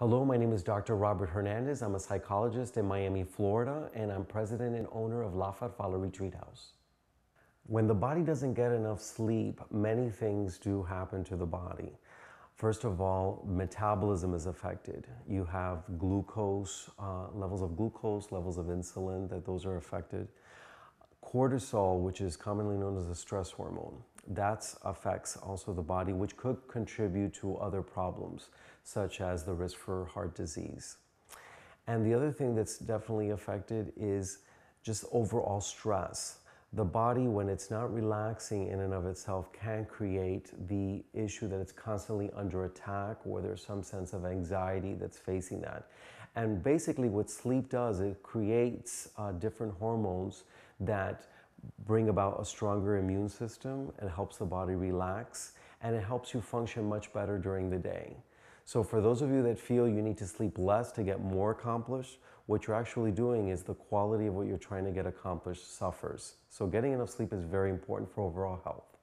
Hello, my name is Dr. Robert Hernandez. I'm a psychologist in Miami, Florida, and I'm president and owner of La Farfalla Retreat House. When the body doesn't get enough sleep, many things do happen to the body. First of all, metabolism is affected. You have glucose, uh, levels of glucose, levels of insulin, that those are affected. Cortisol, which is commonly known as the stress hormone, that affects also the body, which could contribute to other problems, such as the risk for heart disease. And the other thing that's definitely affected is just overall stress. The body, when it's not relaxing in and of itself, can create the issue that it's constantly under attack or there's some sense of anxiety that's facing that. And basically, what sleep does, it creates uh, different hormones that bring about a stronger immune system and helps the body relax and it helps you function much better during the day. So for those of you that feel you need to sleep less to get more accomplished, what you're actually doing is the quality of what you're trying to get accomplished suffers. So getting enough sleep is very important for overall health.